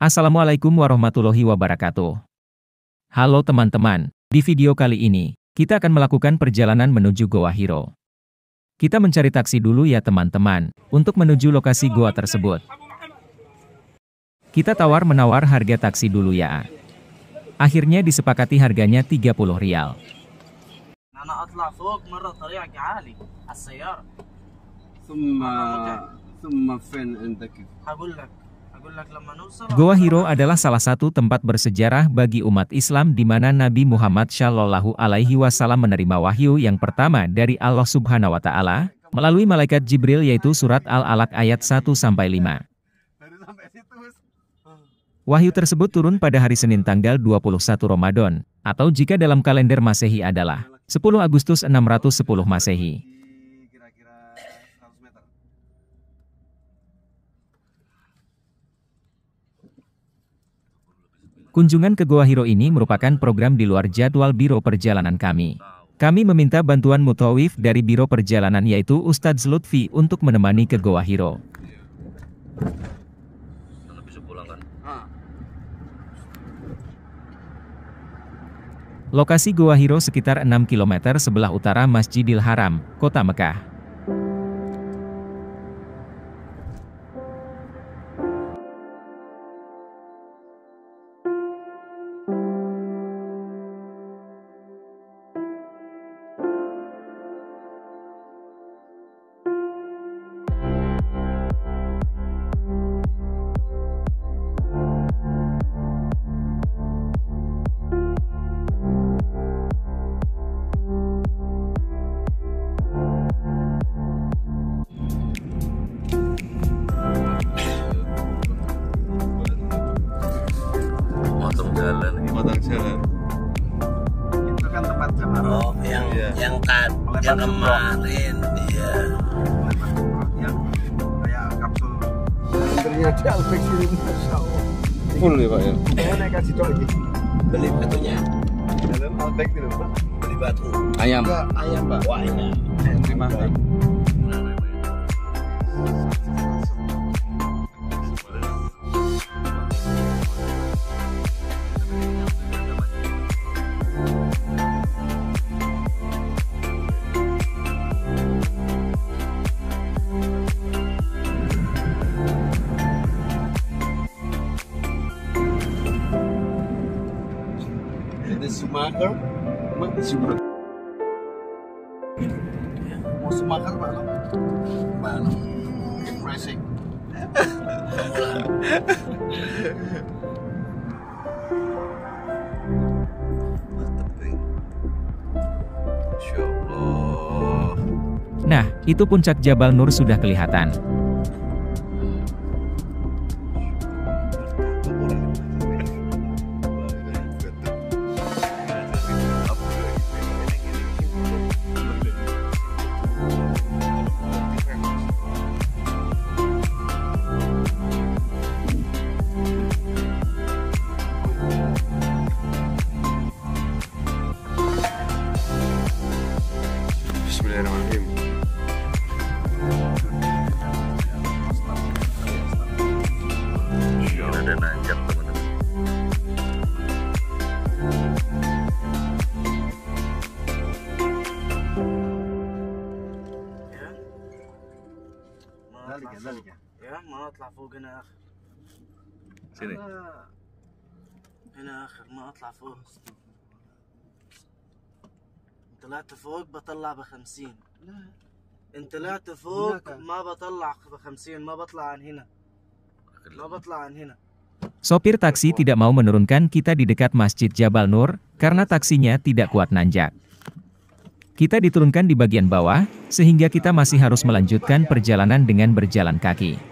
Assalamualaikum warahmatullahi wabarakatuh. Halo teman-teman, di video kali ini, kita akan melakukan perjalanan menuju Goa Hiro. Kita mencari taksi dulu ya teman-teman, untuk menuju lokasi goa tersebut. Kita tawar-menawar harga taksi dulu ya. Akhirnya disepakati harganya 30 rial. انا اطلع فوق مره طريقك عالي على السياره ثم ثم فين عندك هقول لك Goa Hiro adalah salah satu tempat bersejarah bagi umat Islam di mana Nabi Muhammad Shallallahu Alaihi Wasallam menerima wahyu yang pertama dari Allah Subhanahu Wa Taala melalui malaikat Jibril yaitu surat Al-Alaq ayat 1 sampai 5. Wahyu tersebut turun pada hari Senin tanggal 21 Ramadan, atau jika dalam kalender Masehi adalah 10 Agustus 610 Masehi. Kunjungan ke Goa Hiro ini merupakan program di luar jadwal Biro Perjalanan kami. Kami meminta bantuan mutawif dari Biro Perjalanan yaitu Ustadz Lutfi untuk menemani ke Goa Hiro. Lokasi Goa Hiro sekitar 6 km sebelah utara Masjidil Haram, Kota Mekah. Yang jumroh. kemarin. Iya. Yang kayak kapsul sebenarnya di Alpex ini masya Allah. Full ya pak ya? Saya naik kasih ini. Beli batunya. Dalam Alpex itu pak. Beli batu. Ayam. Ayam pak. Wah ini. Terima kasih ini Sumaker Sumaker mau Sumaker pak lo? Racing Masya Allah Nah, itu puncak Jabal Nur sudah kelihatan. بسم الله الرحمن الرحيم. يا ما اطلع فوق هنا آخر. سيدي هنا آخر ما اطلع فوق. طلعت فوق بطلع بخمسين لا ان طلعت فوق هناك. ما بطلع بخمسين ما بطلع عن هنا ما بطلع عن هنا Sopir taksi tidak mau menurunkan kita di dekat Masjid Jabal Nur, karena taksinya tidak kuat nanjak. Kita diturunkan di bagian bawah, sehingga kita masih harus melanjutkan perjalanan dengan berjalan kaki.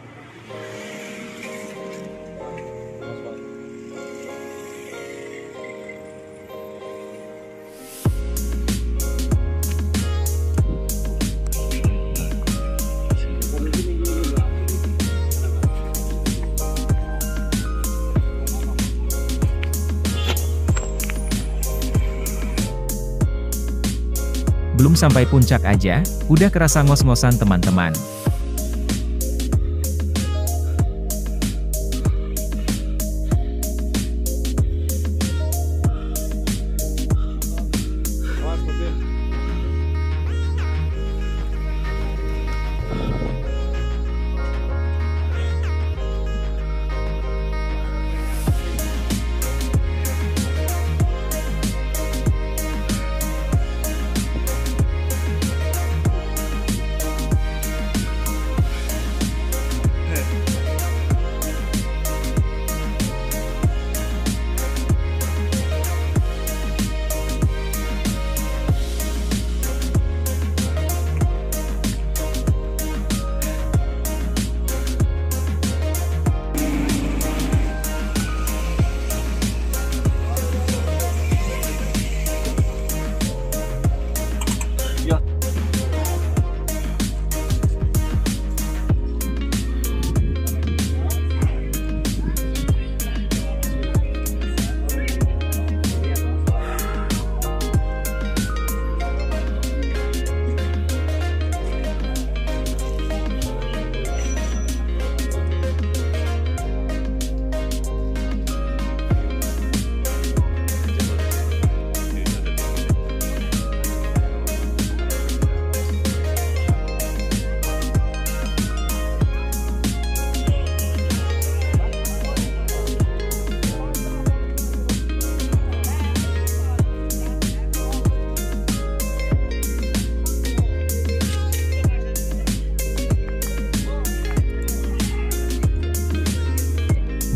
Sampai puncak aja, udah kerasa ngos-ngosan teman-teman.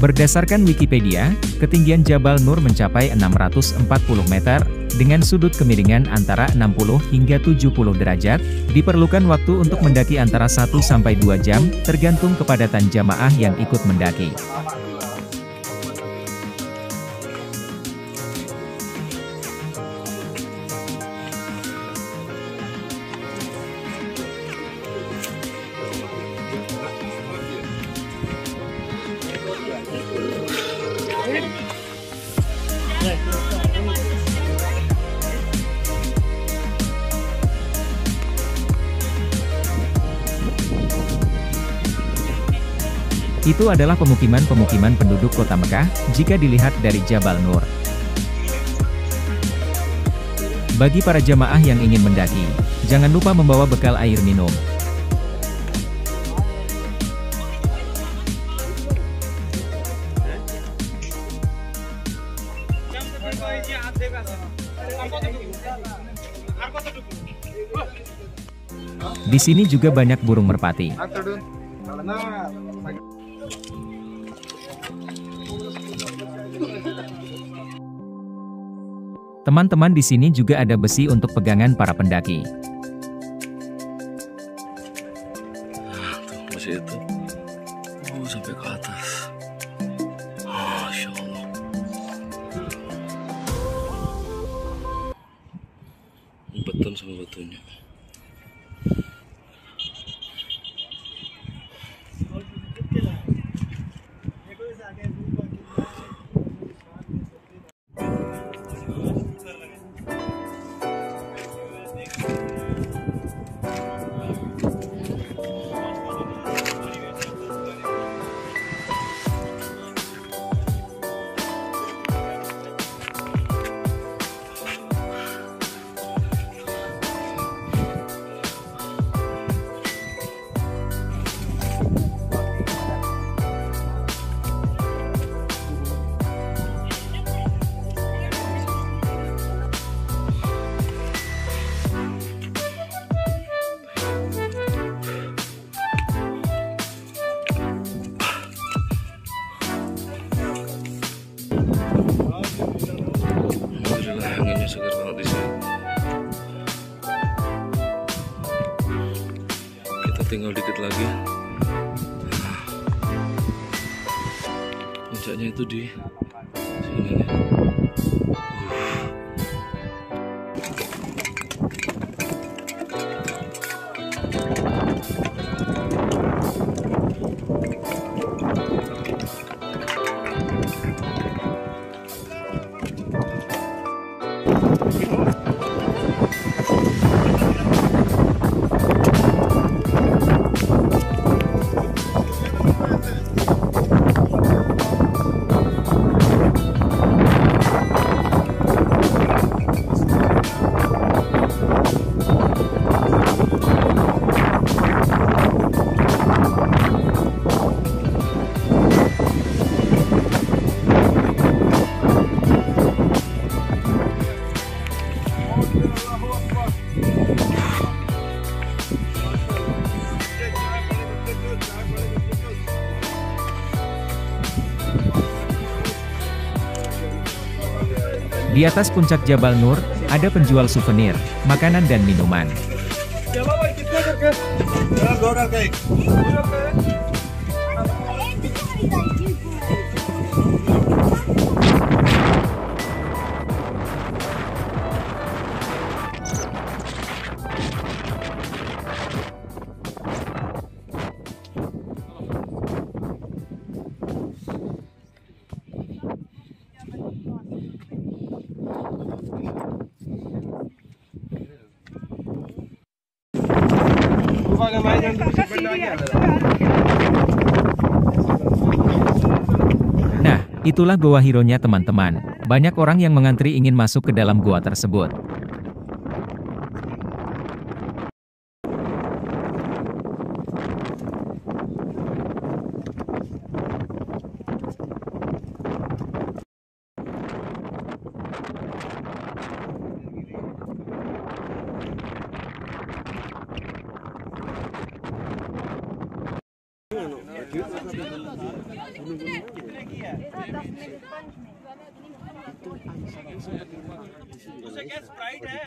Berdasarkan Wikipedia, ketinggian Jabal Nur mencapai 640 meter, dengan sudut kemiringan antara 60 hingga 70 derajat, diperlukan waktu untuk mendaki antara 1-2 jam, tergantung kepadatan jamaah yang ikut mendaki. Itu adalah pemukiman-pemukiman penduduk kota Mekah, jika dilihat dari Jabal Nur. Bagi para jamaah yang ingin mendaki, jangan lupa membawa bekal air minum. Di sini juga banyak burung merpati. Teman-teman di sini juga ada besi untuk pegangan para pendaki. Tuh, masih itu. Oh, sampai ke atas. Beton sama batunya. Puncaknya itu di sini nih. Di atas puncak Jabal Nur, ada penjual souvenir, makanan dan minuman. Nah, itulah Goa Hero-nya teman-teman. Banyak orang yang mengantri ingin masuk ke dalam gua tersebut. उसे क्या स्प्राइट है?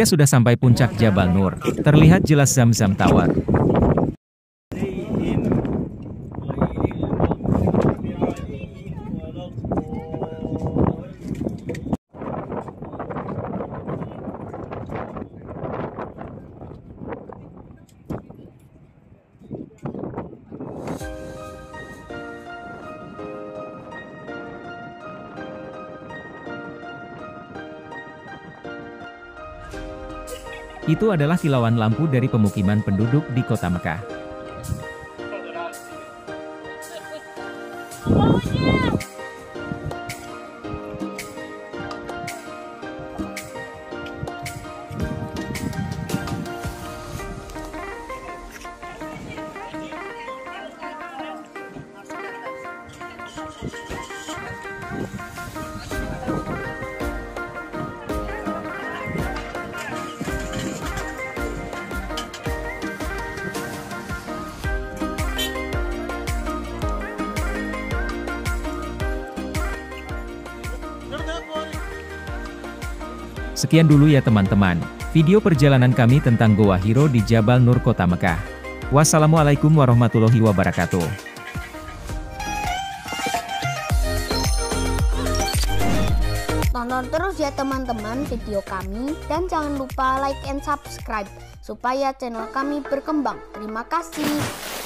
Ketika sudah sampai puncak Jabal Nur, terlihat jelas Zam-Zam Tower. Itu adalah kilauan lampu dari pemukiman penduduk di kota Mekah. Sekian dulu ya teman-teman, video perjalanan kami tentang Goa Hiro di Jabal Nur Kota Mekah. Wassalamualaikum warahmatullahi wabarakatuh. Tonton terus ya teman-teman video kami dan jangan lupa like and subscribe supaya channel kami berkembang. Terima kasih.